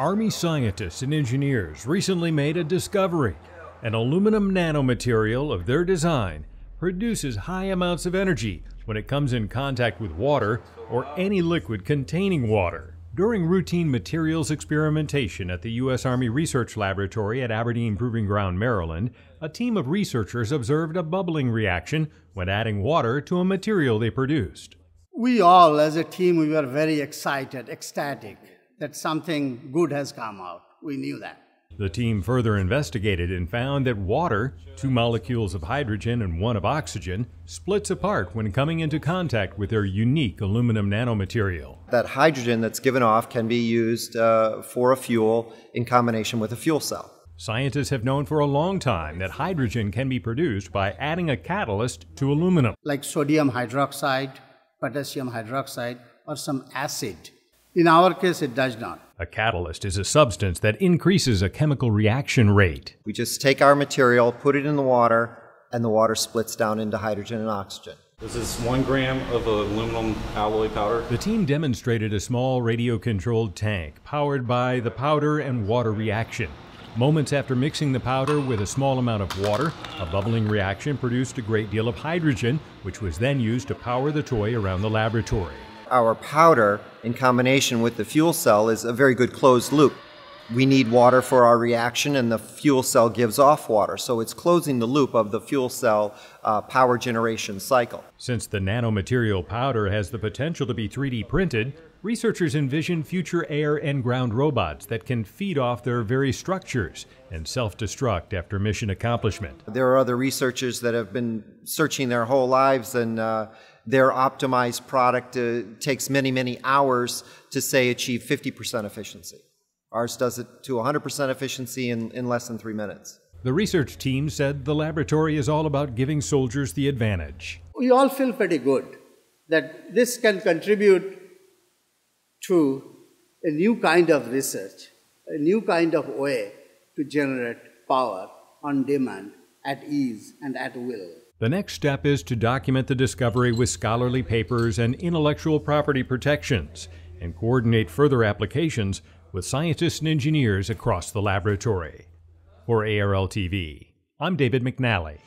Army scientists and engineers recently made a discovery. An aluminum nanomaterial of their design produces high amounts of energy when it comes in contact with water or any liquid containing water. During routine materials experimentation at the U.S. Army Research Laboratory at Aberdeen Proving Ground, Maryland, a team of researchers observed a bubbling reaction when adding water to a material they produced. We all, as a team, we were very excited, ecstatic that something good has come out. We knew that. The team further investigated and found that water, two molecules of hydrogen and one of oxygen, splits apart when coming into contact with their unique aluminum nanomaterial. That hydrogen that's given off can be used uh, for a fuel in combination with a fuel cell. Scientists have known for a long time that hydrogen can be produced by adding a catalyst to aluminum. Like sodium hydroxide, potassium hydroxide, or some acid in our case, it does not. A catalyst is a substance that increases a chemical reaction rate. We just take our material, put it in the water, and the water splits down into hydrogen and oxygen. This is one gram of aluminum alloy powder. The team demonstrated a small radio controlled tank powered by the powder and water reaction. Moments after mixing the powder with a small amount of water, a bubbling reaction produced a great deal of hydrogen, which was then used to power the toy around the laboratory our powder in combination with the fuel cell is a very good closed loop. We need water for our reaction, and the fuel cell gives off water. So it's closing the loop of the fuel cell uh, power generation cycle. Since the nanomaterial powder has the potential to be 3D printed, researchers envision future air and ground robots that can feed off their very structures and self destruct after mission accomplishment. There are other researchers that have been searching their whole lives and uh, their optimized product uh, takes many, many hours to, say, achieve 50% efficiency. Ours does it to 100% efficiency in, in less than three minutes. The research team said the laboratory is all about giving soldiers the advantage. We all feel pretty good that this can contribute to a new kind of research, a new kind of way to generate power on demand at ease and at will. The next step is to document the discovery with scholarly papers and intellectual property protections and coordinate further applications with scientists and engineers across the laboratory. For ARL TV, I'm David McNally.